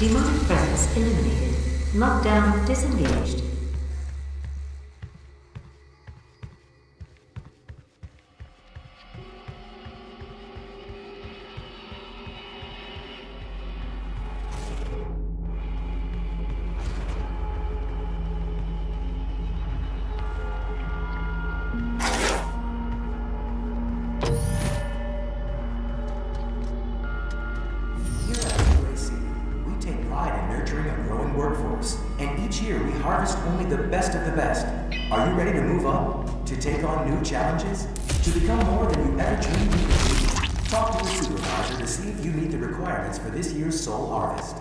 Demonic presence eliminated. Lockdown disengaged. Pride nurturing a growing workforce, and each year we harvest only the best of the best. Are you ready to move up? To take on new challenges? To become more than you ever dreamed you could be? Talk to the supervisor to see if you meet the requirements for this year's Soul Harvest.